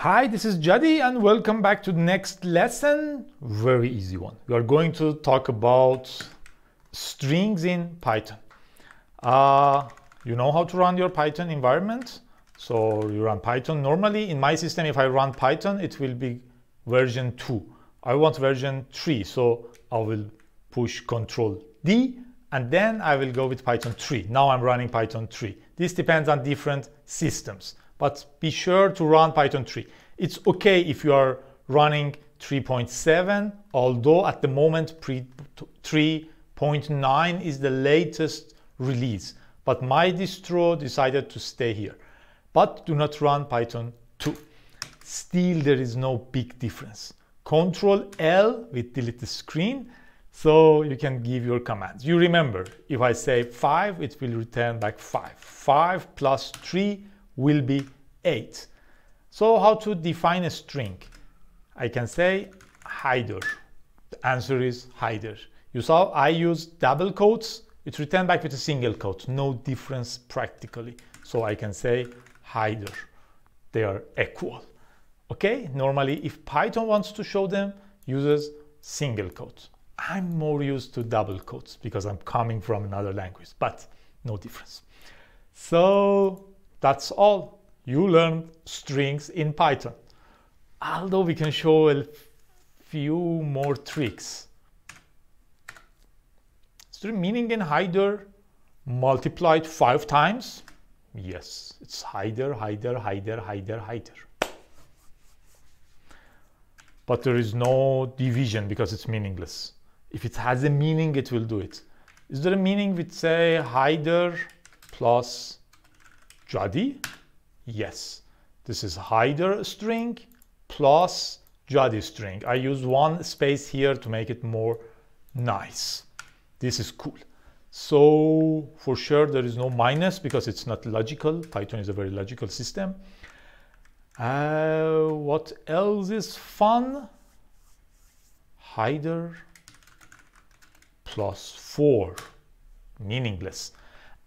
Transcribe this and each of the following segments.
Hi, this is Jadi and welcome back to the next lesson. Very easy one. We are going to talk about strings in Python. Uh, you know how to run your Python environment. So you run Python. Normally in my system, if I run Python, it will be version 2. I want version 3. So I will push Control D and then I will go with Python 3. Now I'm running Python 3. This depends on different systems but be sure to run Python 3. It's okay if you are running 3.7, although at the moment 3.9 is the latest release. But my distro decided to stay here. But do not run Python 2. Still, there is no big difference. Control L will delete the screen so you can give your commands. You remember, if I say 5, it will return back 5. 5 plus 3 will be 8. So how to define a string? I can say hider. The answer is hider. You saw I use double quotes. It returned back with a single quote. No difference practically. So I can say hider. They are equal. Okay, normally if Python wants to show them, uses single quotes. I'm more used to double quotes because I'm coming from another language, but no difference. So that's all. You learned strings in Python. Although we can show a few more tricks. String meaning in hider multiplied five times. Yes, it's hider, hider, hider, hider, hider. But there is no division because it's meaningless. If it has a meaning, it will do it. Is there a meaning with say hider plus Jadi? Yes. This is hider string plus Jadi string. I use one space here to make it more nice. This is cool. So for sure there is no minus because it's not logical. Python is a very logical system. Uh, what else is fun? Hider plus 4. Meaningless.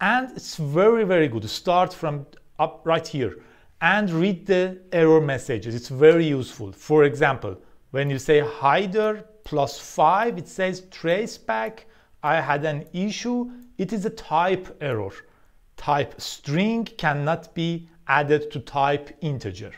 And it's very, very good. Start from up right here and read the error messages. It's very useful. For example, when you say hider plus 5, it says traceback. I had an issue. It is a type error. Type string cannot be added to type integer.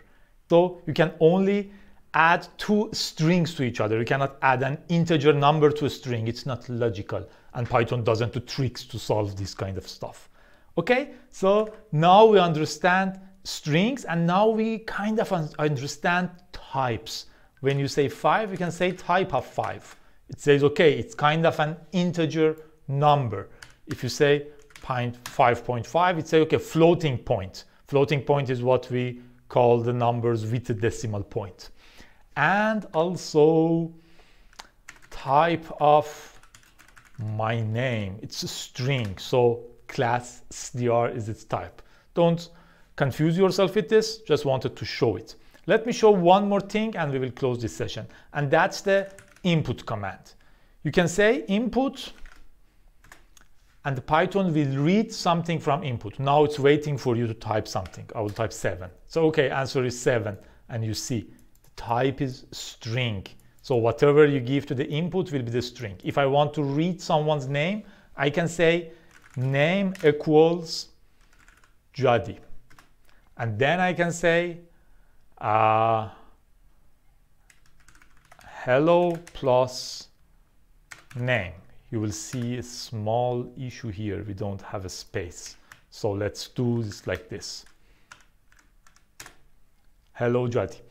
So you can only add two strings to each other. You cannot add an integer number to a string. It's not logical. And Python doesn't do tricks to solve this kind of stuff. Okay, so now we understand strings and now we kind of understand types. When you say five, you can say type of five. It says, okay, it's kind of an integer number. If you say 5.5, it says, okay, floating point. Floating point is what we call the numbers with a decimal point and also type of my name. It's a string, so class str is its type. Don't confuse yourself with this, just wanted to show it. Let me show one more thing and we will close this session. And that's the input command. You can say input and the Python will read something from input. Now it's waiting for you to type something. I will type 7. So okay, answer is 7 and you see type is string. So whatever you give to the input will be the string. If I want to read someone's name, I can say name equals Jadi. And then I can say uh, hello plus name. You will see a small issue here. We don't have a space. So let's do this like this. Hello Jadi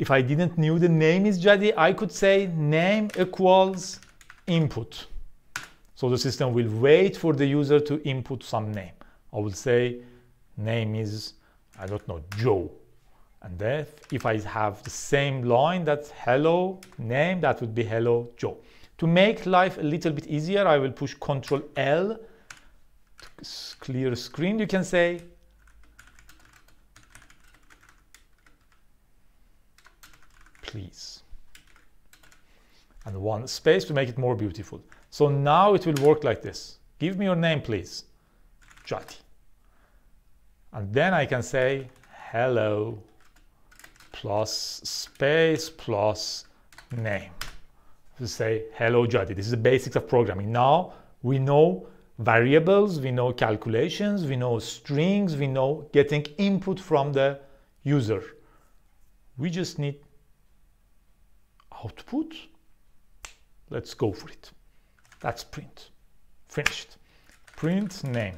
if I didn't knew the name is Jadi, I could say name equals input. So the system will wait for the user to input some name. I will say name is, I don't know, Joe. And then if I have the same line that's hello name, that would be hello Joe. To make life a little bit easier, I will push Control L to clear screen. You can say please. And one space to make it more beautiful. So now it will work like this. Give me your name, please. Jadi. And then I can say hello plus space plus name. To say hello Jadi. This is the basics of programming. Now we know variables, we know calculations, we know strings, we know getting input from the user. We just need output. Let's go for it. That's print. Finished. Print name.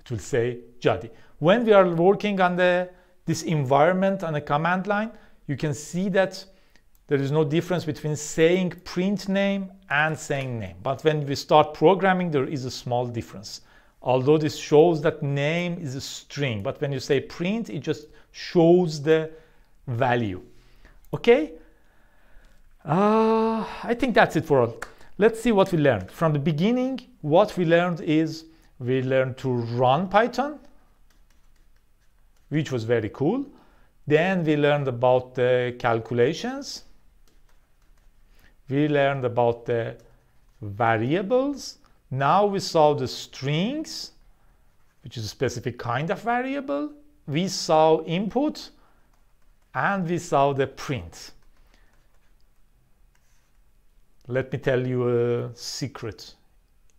It will say Jadi. When we are working on the this environment on the command line, you can see that there is no difference between saying print name and saying name. But when we start programming, there is a small difference. Although this shows that name is a string, but when you say print, it just shows the value. Okay? Uh, I think that's it for all. Let's see what we learned. From the beginning, what we learned is we learned to run Python, which was very cool. Then we learned about the calculations. We learned about the variables. Now we saw the strings, which is a specific kind of variable. We saw input and we saw the print. Let me tell you a secret.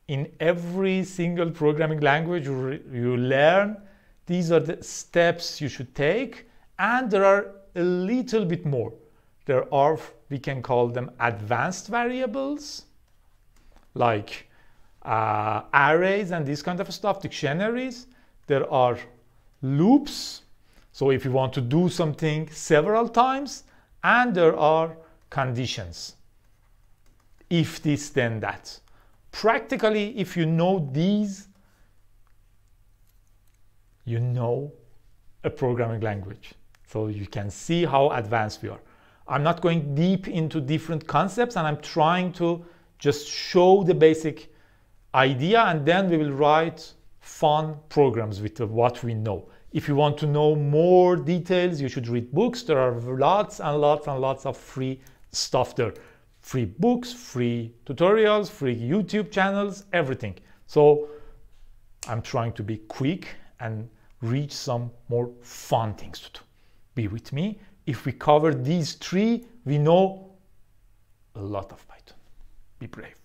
In every single programming language you, you learn, these are the steps you should take, and there are a little bit more. There are, we can call them advanced variables, like uh, arrays and this kind of stuff, dictionaries. There are loops, so if you want to do something several times, and there are conditions if this then that. Practically, if you know these, you know a programming language. So you can see how advanced we are. I'm not going deep into different concepts and I'm trying to just show the basic idea and then we will write fun programs with what we know. If you want to know more details, you should read books. There are lots and lots and lots of free stuff there free books, free tutorials, free YouTube channels, everything. So I'm trying to be quick and reach some more fun things to do. Be with me. If we cover these three, we know a lot of Python. Be brave.